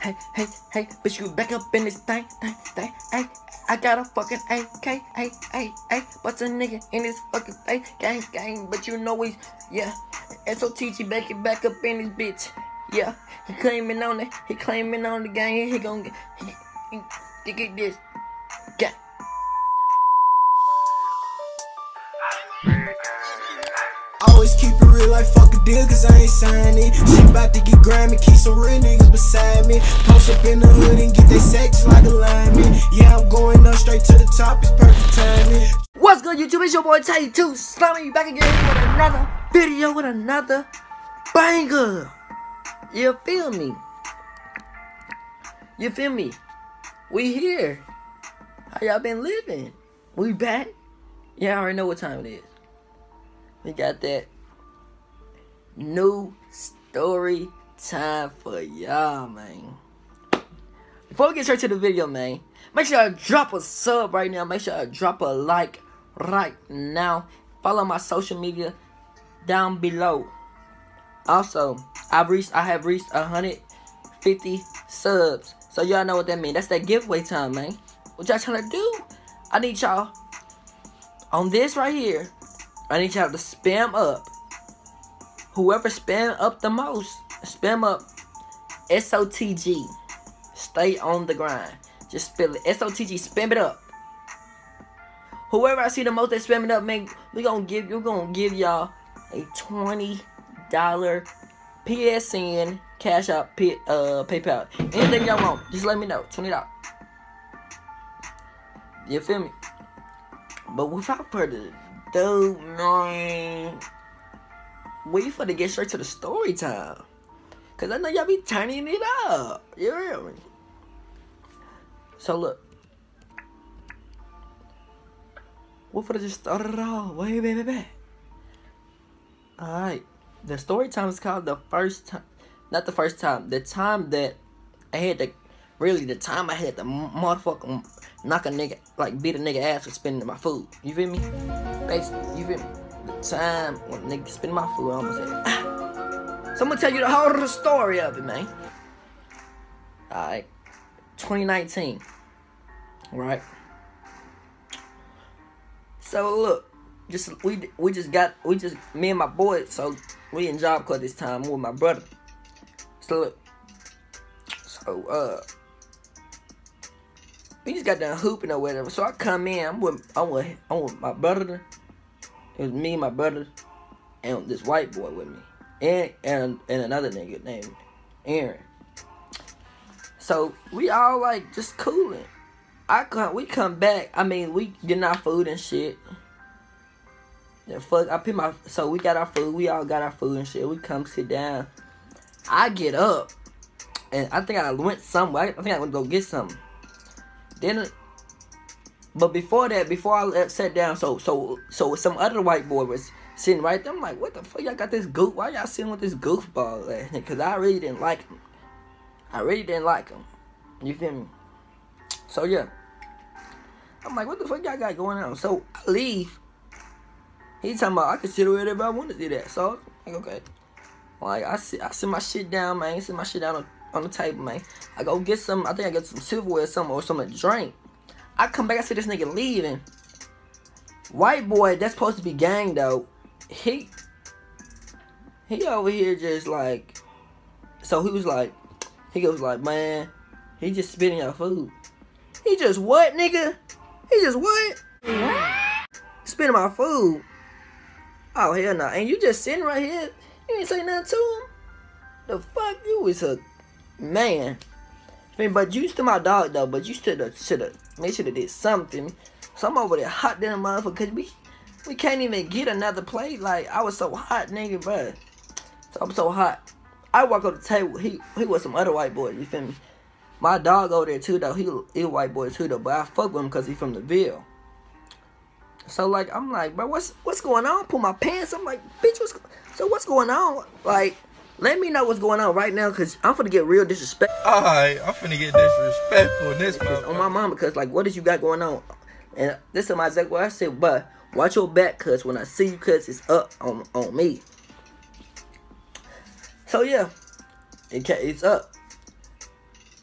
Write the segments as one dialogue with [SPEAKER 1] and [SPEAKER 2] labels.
[SPEAKER 1] hey, hey, hey, bitch, you back up in this thing, thing, thing, hey. I got a fucking AK, hey, hey, bust a nigga in his fucking face, gang, gang, but you know he's, yeah, SOTG back it back up in this bitch, yeah, he claiming on it, he claiming on the gang, he gon' get, he, he, he get this,
[SPEAKER 2] Always keep it real like fuck a deal cause I ain't signing She bout to get Grammy, keep some real niggas beside me Post up in the hood and get they sex like a lineman Yeah, I'm going up straight to the top, it's perfect timing
[SPEAKER 1] What's good YouTube? It's your boy Tae 2 Slimey back again with another video with another banger. You feel me? You feel me? We here. How y'all been living? We back? Y'all already know what time it is. We got that new story time for y'all, man. Before we get straight to the video, man, make sure I drop a sub right now. Make sure I drop a like right now. Follow my social media down below. Also, I've reached I have reached 150 subs. So y'all know what that means. That's that giveaway time, man. What y'all trying to do? I need y'all on this right here. I need y'all to spam up. Whoever spam up the most, spam up SOTG. Stay on the grind. Just spell it. SOTG, spam it up. Whoever I see the most that spam it up, man, we gonna give you gonna give y'all a twenty dollar PSN cash out P, uh PayPal. Anything y'all want, just let me know. Twenty dollars. You feel me? But without further ado, man, we finna get straight to the story time. Cause I know y'all be turning it up. You hear me? So look. What finna just start it off? Wait, wait, wait, wait. Alright. The story time is called the first time not the first time. The time that I had to really the time I had to motherfucker knock a nigga like beat a nigga ass for spending my food. You feel me? Basically, you feel? The time when nigga spend my food, I almost said. Ah. So I'm gonna tell you the whole story of it, man. Alright. 2019. Right. So look, just we we just got we just me and my boy, so we in Job Corps this time with my brother. So look, so uh, we just got done hooping or whatever. So I come in, I'm with I'm with I'm with my brother. It was me, my brother, and this white boy with me, and and and another nigga named Aaron. So we all like just cooling. I come, we come back. I mean, we getting our food and shit. Yeah, fuck. I put my so we got our food. We all got our food and shit. We come sit down. I get up, and I think I went somewhere. I think I went to go get something. Then, but before that, before I sat down, so so so some other white boy was sitting right there. I'm like, what the fuck? Y'all got this goof? Why y'all sitting with this goofball? Because I really didn't like him. I really didn't like him. You feel me? So yeah. I'm like, what the fuck y'all got going on? So I leave. He talking about I can sit wherever I want to do that. So like, okay. Like I sit, I sit my shit down, man. I sit my shit down on, the table, man. I go get some. I think I get some silverware, or something, or something to drink. I come back. I see this nigga leaving. White boy, that's supposed to be gang though. He he over here just like. So he was like, he goes like, man, he just spitting out food. He just what, nigga? He just what? Spitting my food. Oh hell no! And you just sitting right here. You ain't say nothing to him. The fuck you was a man. But you still my dog though. But you still should have made sure to did something. Some over there hot a motherfucker. Cause we we can't even get another plate. Like I was so hot, nigga, but so I'm so hot. I walk up the table. He he was some other white boy. You feel me? My dog over there too though. He he white boy too though. But I fuck with him cause he from the Ville. So like I'm like, bro, what's what's going on? Pull my pants. I'm like, bitch, what's so what's going on? Like, let me know what's going on right now, cause I'm finna get real disrespectful.
[SPEAKER 3] Alright, I'm finna get disrespectful in this
[SPEAKER 1] on my mama, cause like, what is you got going on? And this is my exact what I said, but watch your back, cause when I see you, cause it's up on on me. So yeah, it it's up.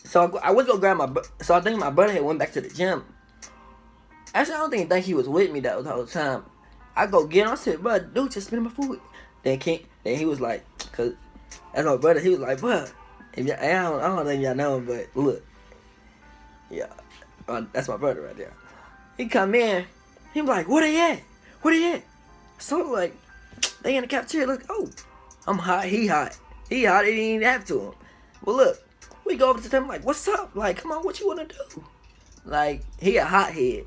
[SPEAKER 1] so I, go- I went to grab my. So I think my brother had went back to the gym. Actually, I don't think think he was with me that the whole time. I go get him. I said, "Bro, dude, just spit my food." Then King, then he was like, "Cause that's my brother." He was like, "Bro, if I don't, I don't y'all know him, but look, yeah, uh, that's my brother right there." He come in. He was like, "Where they at? Where they at?" So like, they in the cafeteria. Look, oh, I'm hot. He hot. He hot. It didn't have to him. Well, look, we go over to them like, "What's up? Like, come on, what you wanna do?" Like, he a hothead.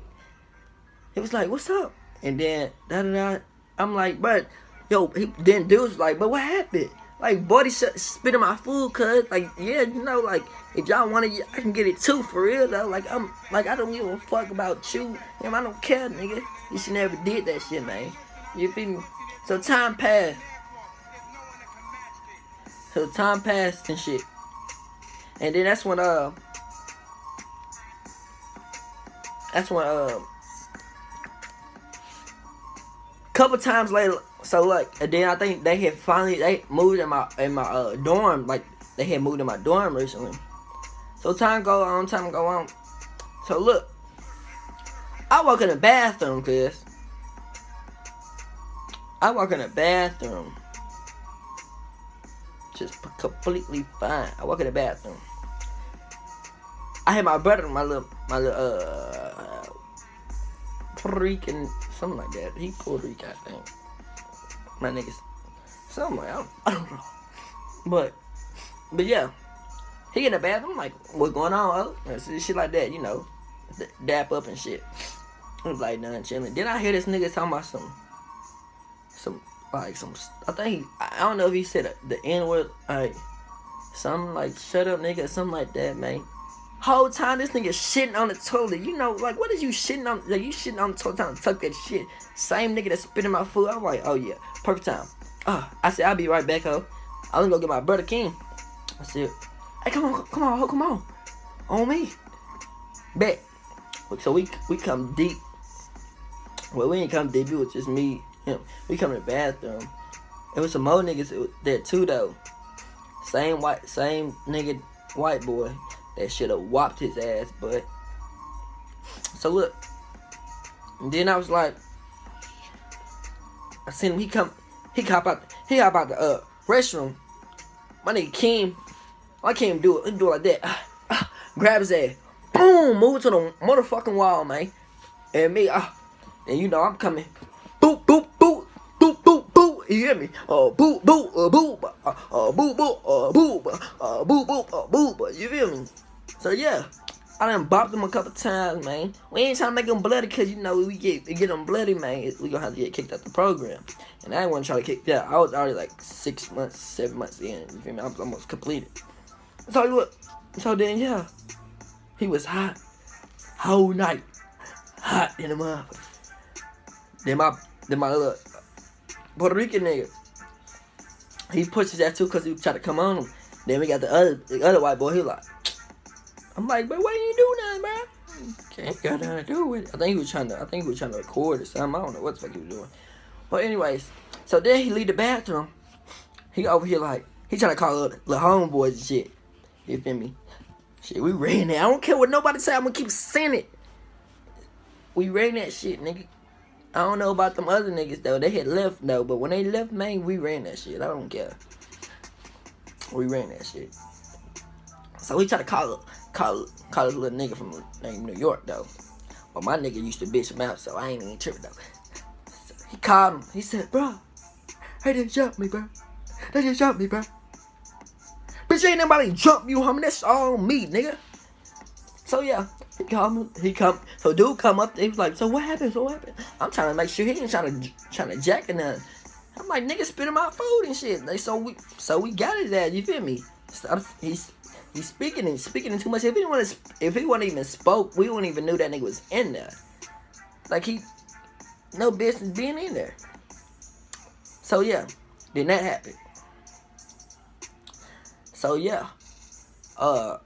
[SPEAKER 1] He was like, "What's up?" And then da da da. I'm like, "But yo," he then dude was like, "But what happened?" Like, buddy sh- spit in my food, cuz like, yeah, you know, like if y'all want it, I can get it too for real though. Like I'm, like I don't give a fuck about you. Him, I don't care, nigga. You should never did that shit, man. You feel me? So time passed. So time passed and shit. And then that's when uh that's when uh couple times later so like and then I think they had finally they moved in my in my uh dorm like they had moved in my dorm recently. So time go on, time go on. So look, I walk in the bathroom, cause I walk in the bathroom. Just completely fine. I walk in the bathroom. I had my brother, my little, my little, uh, Puerto Rican, something like that. He Puerto Rican, I think. My niggas, something like I don't, I don't know. But, but yeah, he in the bathroom. Like, what's going on? And shit like that, you know, dap up and shit. I was like, none chilling. Then I hear this nigga talking about some, some like some. I think he, I don't know if he said the N word, like something like shut up, nigga, something like that, man. Whole time this nigga shitting on the toilet. You know, like what is you shitting on? Like you shitting on the toilet trying to tuck that shit. Same nigga that spit in my food. I'm like, oh yeah, perfect time. Uh, I said I'll be right back, ho. I'm gonna go get my brother King. I said, hey, come on, come on, ho, come on, on me. Bet. So we we come deep. Well, we ain't come deep. It was just me, him. We come in the bathroom. It was some more niggas there too, though. Same white, same nigga, white boy that should have whopped his ass, but so look. And then I was like, I seen him. He come, he hop out, he hop out the uh, restroom. My nigga Kim, I can't do it. He do it like that. Ah, ah, grab his ass, boom, move to the motherfucking wall, man. And me, ah, and you know I'm coming. Boop, boop. You hear me? Uh, boop, boop, uh, boop, uh, uh, boop, boop, uh, boop, uh, boop, boop, uh, boop. You feel me? So yeah, I done bopped him a couple times, man. We ain't trying to make him bloody, cause you know we get we get him bloody, man. We gonna have to get kicked out the program. And I didn't want to kick that. I was already like six months, seven months in. You feel me? I was almost completed. So look, so then yeah, he was hot, whole night, hot in the motherfucker. Then my then my little Puerto Rican nigga, he pushed his ass too cause he tried to come on him. Then we got the other the other white boy. He like, I'm like, but why you do nothing, bro? Can't got nothing to do with it. I think he was trying to. I think he was trying to record or something. I don't know what the fuck he was doing. But anyways, so then he leave the bathroom. He over here like he trying to call little, little homeboys and shit. You feel me? Shit, we ran that. I don't care what nobody say. I'm gonna keep saying it. We ran that shit, nigga. I don't know about them other niggas though. They had left though, but when they left, man, we ran that shit. I don't care. We ran that shit. So he tried to call call call this little nigga from named New York though. But my nigga used to bitch him out, so I ain't even tripping though. So he called him. He said, "Bro, they just jumped me, bro. They just jumped me, bro. Bitch, ain't nobody jump you, homie. That's all me, nigga." So yeah, he come, he come. So dude come up. He was like, "So what happened? So what happened?" I'm trying to make sure he ain't trying to trying to jack and nothing. I'm like, nigga, spitting my food and shit. Like, so we so we got his ass. You feel me? So, he's he's speaking and speaking too much. If he wanna if he wouldn't even spoke, we wouldn't even knew that nigga was in there. Like he no business being in there. So yeah, then that happened. So yeah, uh,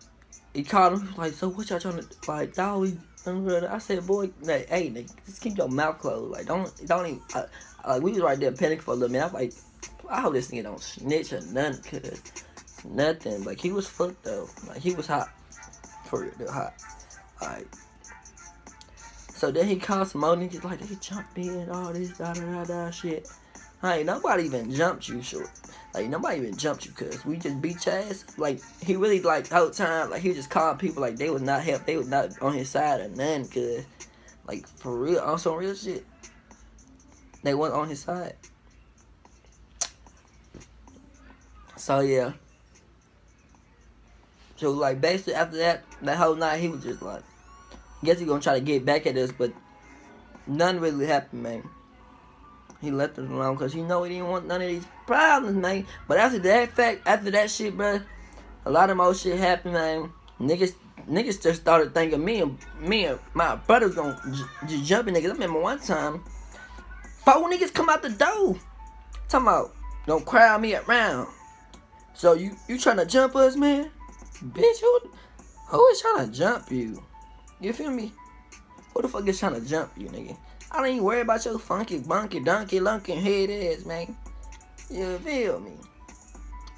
[SPEAKER 1] he called him like, so what y'all trying to like, dog? I said, boy, like, hey, nigga, just keep your mouth closed. Like, don't, don't even. Uh, like, we was right there panicking for a little minute. I'm like, I hope this nigga don't snitch or nothing, cause nothing. Like, he was fucked though. Like, he was hot. For real, hot. Alright. So then he some more niggas like they jumped in, all this da da da da shit. Hey, nobody even jumped you, short. Like nobody even jumped you, cause we just beat your ass. Like he really like the whole time, like he just calling people like they was not help, they was not on his side or none, cause like for real, on some real shit, they wasn't on his side. So yeah. So like basically after that, that whole night he was just like, guess he gonna try to get back at us, but none really happened, man. He left us alone because he know he didn't want none of these problems, man. But after that fact, after that shit, bro, a lot of more shit happened, man. Niggas, niggas just started thinking me and me and my brothers gonna just jumping niggas. I remember one time, four niggas come out the door, talking about don't crowd me around. So you you trying to jump us, man? Bitch, who who is trying to jump you? You feel me? Who the fuck is trying to jump you, nigga? I don't even worry about your funky, bunky, donkey, lunkin' head ass, man. You feel me?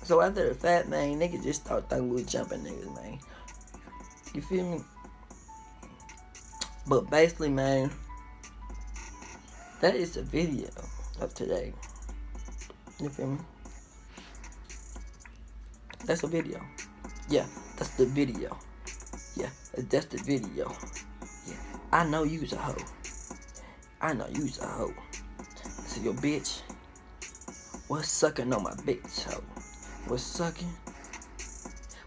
[SPEAKER 1] So after the fact, man, niggas just start thinking we jumping niggas, man. You feel me? But basically, man, that is the video of today. You feel me? That's the video. Yeah, that's the video. Yeah, that's the video. Yeah, I know you's a hoe. I know you's a hoe. So your bitch was sucking on my big toe. Was sucking.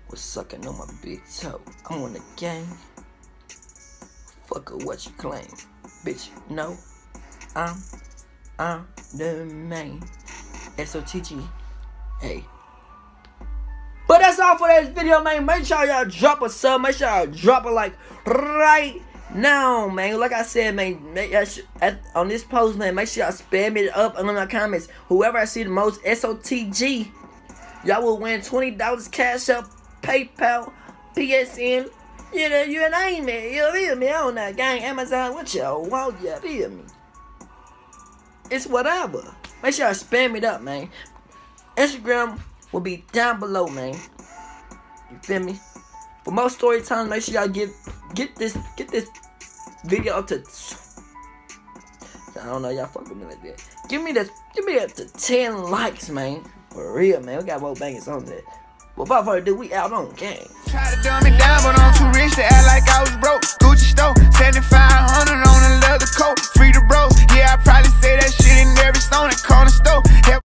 [SPEAKER 1] Was sucking on my big toe. I'm on the gang. Fuck what you claim. Bitch, no. I'm I'm the main. SOTG. Hey. But that's all for this video, man. Make sure y'all drop a sub. Make sure y'all drop a like right now, man. Like I said, man, make, at, on this post, man, make sure y'all spam it up in the comments. Whoever I see the most SOTG, y'all will win $20 cash up, PayPal, PSN. You know, you name it. You feel me? On that gang, Amazon, what y'all want, you feel me? It's whatever. Make sure y'all spam it up, man. Instagram will be down below, man. You feel me? For more story time, make sure y'all get get this get this video up to I don't know, y'all fuck with me like that. Give me this give me up to 10 likes, man. For real, man. We got more bangers on there. Without further ado, we out on game.
[SPEAKER 4] Try to dumb me down, but I'm too rich to act like I was broke. Gucci store, 7500 on a leather coat. Free the yeah, I probably say that shit in every and corner store.